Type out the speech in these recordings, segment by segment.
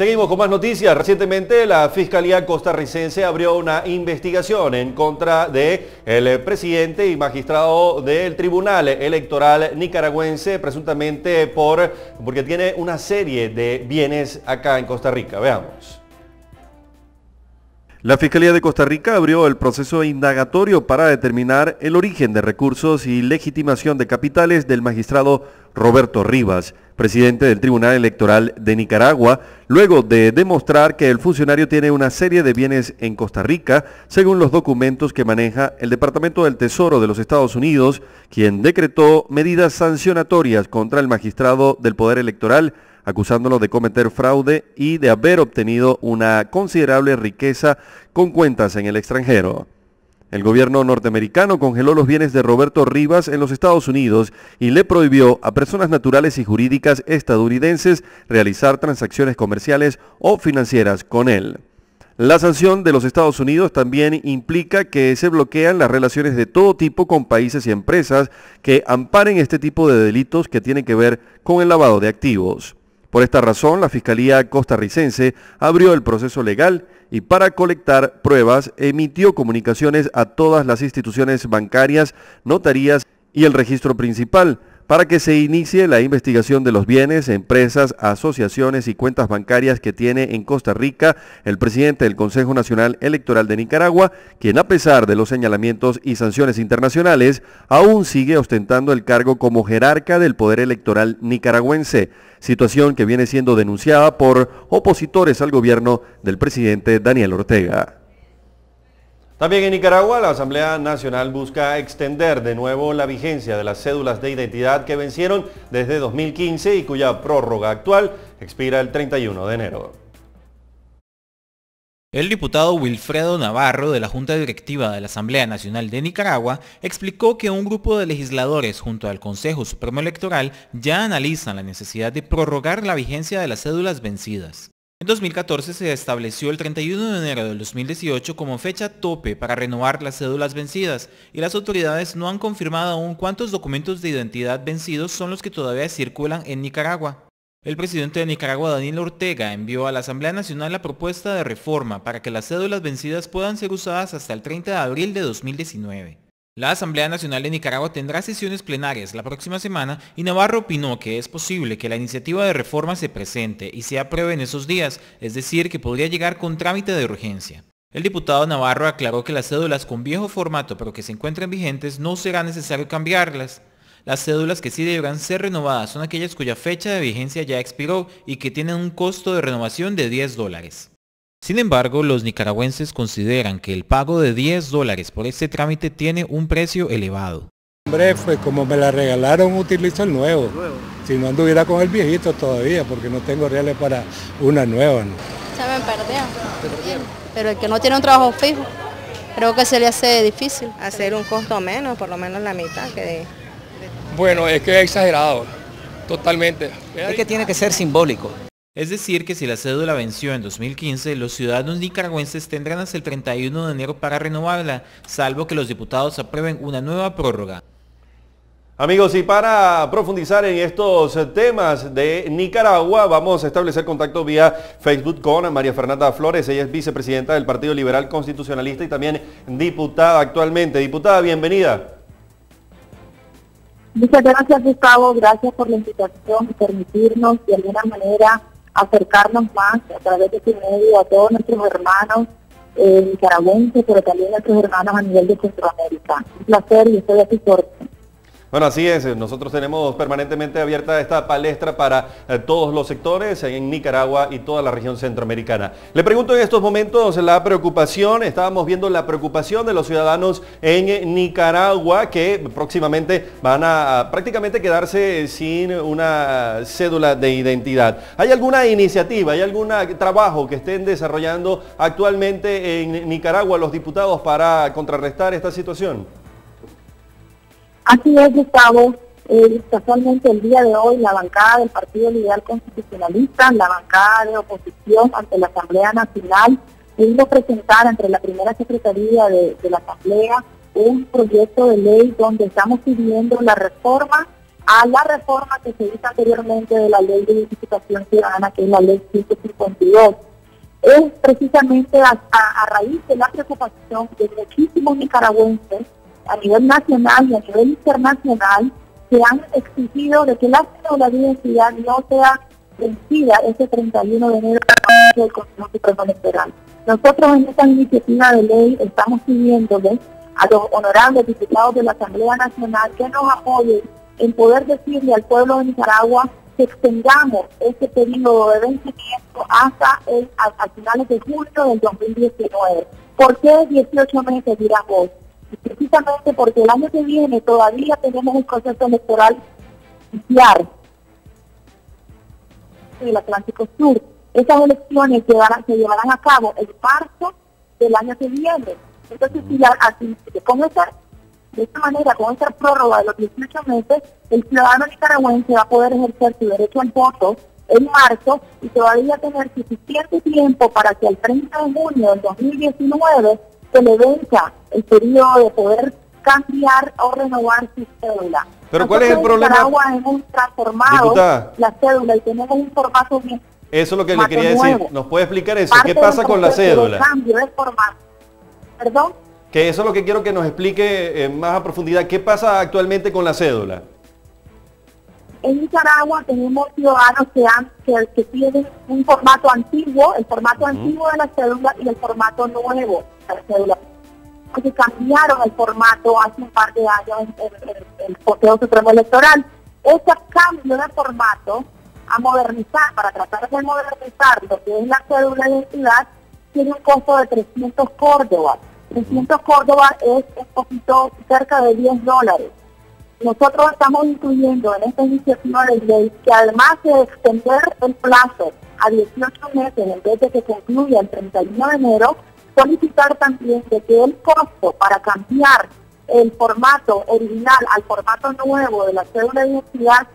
Seguimos con más noticias. Recientemente la Fiscalía costarricense abrió una investigación en contra del el presidente y magistrado del Tribunal Electoral nicaragüense, presuntamente por, porque tiene una serie de bienes acá en Costa Rica. Veamos. La Fiscalía de Costa Rica abrió el proceso indagatorio para determinar el origen de recursos y legitimación de capitales del magistrado Roberto Rivas, presidente del Tribunal Electoral de Nicaragua, luego de demostrar que el funcionario tiene una serie de bienes en Costa Rica, según los documentos que maneja el Departamento del Tesoro de los Estados Unidos, quien decretó medidas sancionatorias contra el magistrado del Poder Electoral acusándolo de cometer fraude y de haber obtenido una considerable riqueza con cuentas en el extranjero. El gobierno norteamericano congeló los bienes de Roberto Rivas en los Estados Unidos y le prohibió a personas naturales y jurídicas estadounidenses realizar transacciones comerciales o financieras con él. La sanción de los Estados Unidos también implica que se bloquean las relaciones de todo tipo con países y empresas que amparen este tipo de delitos que tienen que ver con el lavado de activos. Por esta razón, la Fiscalía costarricense abrió el proceso legal y para colectar pruebas emitió comunicaciones a todas las instituciones bancarias, notarías y el registro principal para que se inicie la investigación de los bienes, empresas, asociaciones y cuentas bancarias que tiene en Costa Rica el presidente del Consejo Nacional Electoral de Nicaragua, quien a pesar de los señalamientos y sanciones internacionales, aún sigue ostentando el cargo como jerarca del poder electoral nicaragüense, situación que viene siendo denunciada por opositores al gobierno del presidente Daniel Ortega. También en Nicaragua, la Asamblea Nacional busca extender de nuevo la vigencia de las cédulas de identidad que vencieron desde 2015 y cuya prórroga actual expira el 31 de enero. El diputado Wilfredo Navarro de la Junta Directiva de la Asamblea Nacional de Nicaragua explicó que un grupo de legisladores junto al Consejo Supremo Electoral ya analizan la necesidad de prorrogar la vigencia de las cédulas vencidas. En 2014 se estableció el 31 de enero del 2018 como fecha tope para renovar las cédulas vencidas y las autoridades no han confirmado aún cuántos documentos de identidad vencidos son los que todavía circulan en Nicaragua. El presidente de Nicaragua, Daniel Ortega, envió a la Asamblea Nacional la propuesta de reforma para que las cédulas vencidas puedan ser usadas hasta el 30 de abril de 2019. La Asamblea Nacional de Nicaragua tendrá sesiones plenarias la próxima semana y Navarro opinó que es posible que la iniciativa de reforma se presente y se apruebe en esos días, es decir, que podría llegar con trámite de urgencia. El diputado Navarro aclaró que las cédulas con viejo formato pero que se encuentren vigentes no será necesario cambiarlas. Las cédulas que sí deberán ser renovadas son aquellas cuya fecha de vigencia ya expiró y que tienen un costo de renovación de 10 dólares. Sin embargo, los nicaragüenses consideran que el pago de 10 dólares por este trámite tiene un precio elevado. Hombre, pues como me la regalaron, utilizo el nuevo. Si no anduviera con el viejito todavía, porque no tengo reales para una nueva. Se me perdió. Pero el que no tiene un trabajo fijo, creo que se le hace difícil. Hacer un costo menos, por lo menos la mitad que Bueno, es que es exagerado, totalmente. Es que tiene que ser simbólico. Es decir, que si la cédula venció en 2015, los ciudadanos nicaragüenses tendrán hasta el 31 de enero para renovarla, salvo que los diputados aprueben una nueva prórroga. Amigos, y para profundizar en estos temas de Nicaragua, vamos a establecer contacto vía Facebook con María Fernanda Flores. Ella es vicepresidenta del Partido Liberal Constitucionalista y también diputada actualmente. Diputada, bienvenida. Muchas gracias, Gustavo. Gracias por la invitación y permitirnos de alguna manera acercarnos más a través de su medio a todos nuestros hermanos eh, nicaragüenses, pero también a nuestros hermanos a nivel de Centroamérica. Un placer y estoy aquí por bueno, así es. Nosotros tenemos permanentemente abierta esta palestra para eh, todos los sectores en Nicaragua y toda la región centroamericana. Le pregunto en estos momentos la preocupación, estábamos viendo la preocupación de los ciudadanos en Nicaragua que próximamente van a prácticamente quedarse sin una cédula de identidad. ¿Hay alguna iniciativa, hay algún trabajo que estén desarrollando actualmente en Nicaragua los diputados para contrarrestar esta situación? Así es, Gustavo. Eh, casualmente el día de hoy la bancada del Partido Liberal Constitucionalista, la bancada de oposición ante la Asamblea Nacional, pudo presentar entre la primera Secretaría de, la Asamblea un proyecto de ley donde estamos pidiendo la reforma a la reforma que se hizo anteriormente de la ley de identificación ciudadana, que es la ley 152. Es precisamente a, raíz de la preocupación de muchísimos nicaragüenses a nivel nacional y a nivel internacional que han exigido de que la cédula de identidad no sea vencida ese 31 de enero del Consejo Supremo Electoral. Nosotros en esta iniciativa de ley estamos pidiéndole a los honorables diputados de la Asamblea Nacional que nos apoyen en poder decirle al pueblo de Nicaragua que extendamos este periodo de vencimiento hasta el, a, finales de julio del 2019. ¿Por qué 18 meses, dirás vos? Precisamente porque el año que viene todavía tenemos un proceso electoral iniciar el Atlántico Sur. Esas elecciones se llevarán a cabo en marzo del año que viene. Entonces, si la, así, con esta de esta manera, con esta prórroga de los 18 meses, el ciudadano nicaragüense va a poder ejercer su derecho al voto en marzo y todavía tener suficiente tiempo para que al 30 de junio del 2019 se le venza el periodo de poder cambiar o renovar su cédula. Pero ¿cuál es el problema? En Nicaragua hemos transformado la cédula y tenemos un formato bien. Eso es lo que le quería decir. ¿Nos puede explicar eso? ¿Qué pasa con la cédula? cambio de formato. ¿Perdón? Que eso es lo que quiero que nos explique eh, más a profundidad. ¿Qué pasa actualmente con la cédula? En Nicaragua tenemos ciudadanos que, han, que, tienen un formato antiguo, el formato antiguo de la cédula y el formato nuevo de la cédula. Que cambiaron el formato hace un par de años en, el Consejo Supremo Electoral. Ese cambio de formato a modernizar, para tratar de modernizar lo que es la cédula de identidad, tiene un costo de 300 córdobas 300 Córdoba es un poquito cerca de 10 dólares. Nosotros estamos incluyendo en esta iniciativa de ley que además de extender el plazo a 18 meses en vez de que concluya el 31 de enero, solicitar también de que el costo para cambiar el formato original al formato nuevo de la cédula de identidad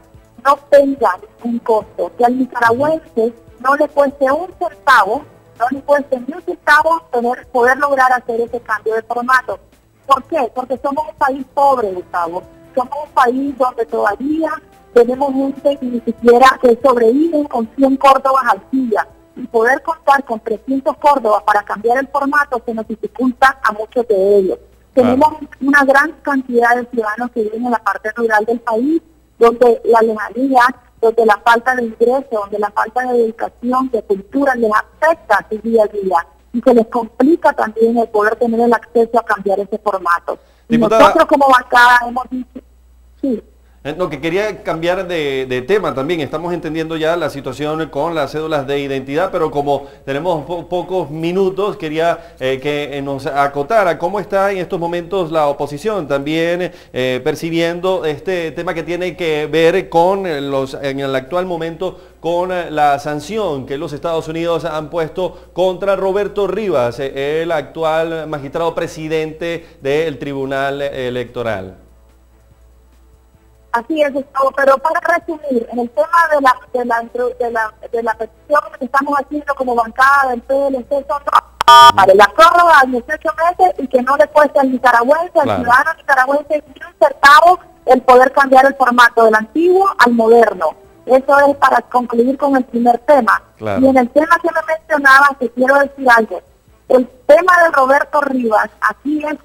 no tenga un costo, que al nicaragüense no le cueste un centavo no le cueste ni un centavo tener, poder lograr hacer ese cambio de formato. ¿Por qué? Porque somos un país pobre, Gustavo. Somos un país donde todavía tenemos gente que ni siquiera que sobrevive con 100 córdobas al día. Y poder contar con 300 córdobas para cambiar el formato se nos dificulta a muchos de ellos. Tenemos una gran cantidad de ciudadanos que viven en la parte rural del país, donde la lejanía donde la falta de ingreso, donde la falta de educación, de cultura les afecta a su día a día y se les complica también el poder tener el acceso a cambiar ese formato. nosotros como bancada hemos dicho, sí. No, eh, que quería cambiar de, tema también. Estamos entendiendo ya la situación con las cédulas de identidad, pero como tenemos pocos minutos, quería eh, que nos acotara cómo está en estos momentos la oposición también eh, percibiendo este tema que tiene que ver con los, en el actual momento, con la sanción que los Estados Unidos han puesto contra Roberto Rivas, el actual magistrado presidente del Tribunal Electoral. Así es, Gustavo, pero para resumir, en el tema de la, de la, de la, de la petición que estamos haciendo como bancada del PLC son para la prórroga de 18 meses y que no le cueste al nicaragüense, al ciudadano nicaragüense, ni un centavo el poder cambiar el formato del antiguo al moderno. Eso es para concluir con el primer tema. Y en el tema que me mencionaba, que quiero decir algo. El tema de Roberto Rivas, aquí es,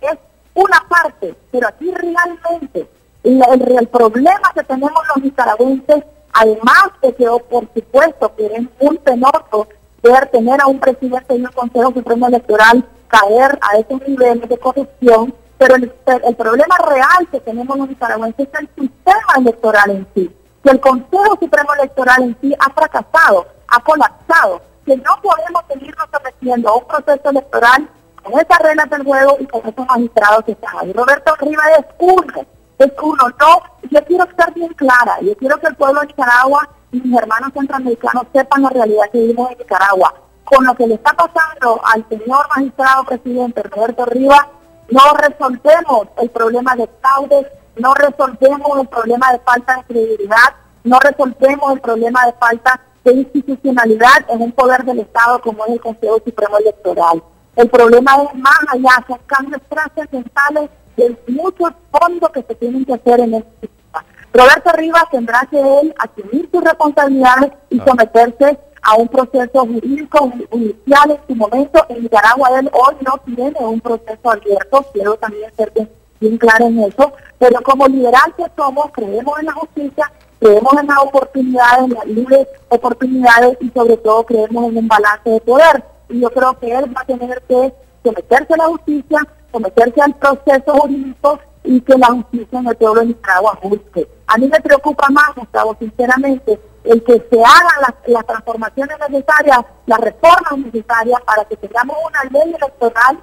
es una parte, pero aquí realmente el, problema que tenemos los nicaragüenses, además de que por supuesto que es muy penoso ver tener a un presidente un Consejo Supremo Electoral caer a esos niveles de corrupción, pero el, problema real que tenemos los nicaragüenses es el sistema electoral en sí, que el Consejo Supremo Electoral en sí ha fracasado, ha colapsado, que no podemos seguirnos sometiendo a un proceso electoral con esas reglas del juego y con esos magistrados que están ahí. Roberto Rivas es uno es uno. No, yo quiero estar bien clara, yo quiero que el pueblo de Nicaragua y mis hermanos centroamericanos sepan la realidad que vivimos en Nicaragua. Con lo que le está pasando al señor magistrado presidente Roberto Rivas, no resolvemos el problema de fraude, no resolvemos el problema de falta de credibilidad, no resolvemos el problema de falta de institucionalidad en un poder del Estado como es el Consejo Supremo Electoral. El problema es más allá, son cambios trascendentales de muchos fondos que se tienen que hacer en este sistema. Roberto Rivas tendrá que él asumir sus responsabilidades y someterse a un proceso jurídico judicial en su momento. En Nicaragua él hoy no tiene un proceso abierto, quiero también ser bien, claro en eso, pero como liberal que somos, creemos en la justicia, creemos en las oportunidades, en las libres oportunidades y sobre todo creemos en un balance de poder. Y yo creo que él va a tener que someterse a la justicia, someterse al proceso jurídico y que la justicia en el pueblo de Nicaragua busque. A mí me preocupa más, Gustavo, sinceramente, el que se hagan las, transformaciones necesarias, las reformas necesarias para que tengamos una ley electoral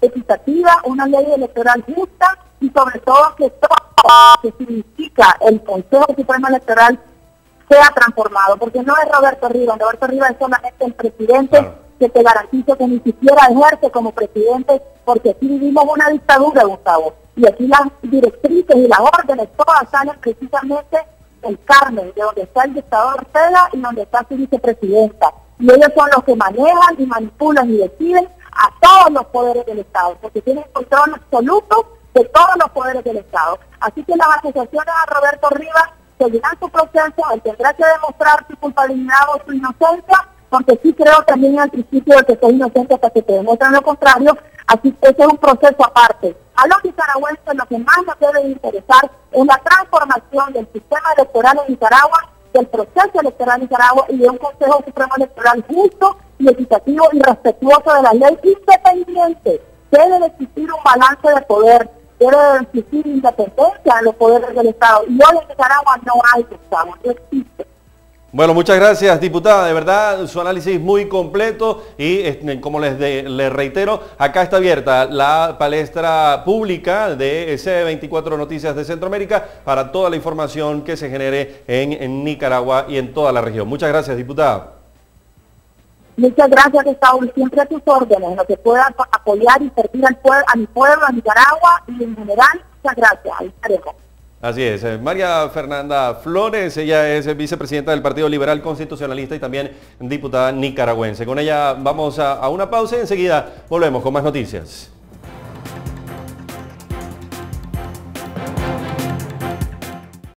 equitativa, una ley electoral justa y sobre todo que todo lo que significa el Consejo Supremo Electoral sea transformado, porque no es Roberto Rivas, Roberto Rivas es solamente el presidente que te garantizo que ni siquiera ejerce como presidente, porque aquí vivimos una dictadura, Gustavo, y aquí las directrices y las órdenes todas salen precisamente el Carmen, de donde está el dictador Ortega y donde está su vicepresidenta. Y ellos son los que manejan y manipulan y deciden a todos los poderes del Estado, porque tienen control absoluto de todos los poderes del Estado. Así que las asociaciones a Roberto Rivas seguirán su proceso, él tendrá que demostrar su culpabilidad o su inocencia, porque sí creo también al principio de que soy inocente hasta que te demuestren lo contrario, así que ese es un proceso aparte. A los nicaragüenses lo que más nos debe interesar es la transformación del sistema electoral en Nicaragua, del proceso electoral en Nicaragua y de un Consejo Supremo Electoral justo y equitativo y respetuoso de la ley independiente. Debe existir un balance de poder, debe existir independencia de los poderes del Estado. Y hoy en Nicaragua no hay Estado, no existe. Bueno, muchas gracias, diputada. De verdad, su análisis muy completo y este, como les, reitero, acá está abierta la palestra pública de C24 Noticias de Centroamérica para toda la información que se genere en, Nicaragua y en toda la región. Muchas gracias, diputada. Muchas gracias, Gustavo. Siempre a tus órdenes, lo que pueda apoyar y servir a mi pueblo, a Nicaragua y en general. Muchas gracias. Así es, eh, María Fernanda Flores, ella es vicepresidenta del Partido Liberal Constitucionalista y también diputada nicaragüense. Con ella vamos a, a una pausa y enseguida volvemos con más noticias.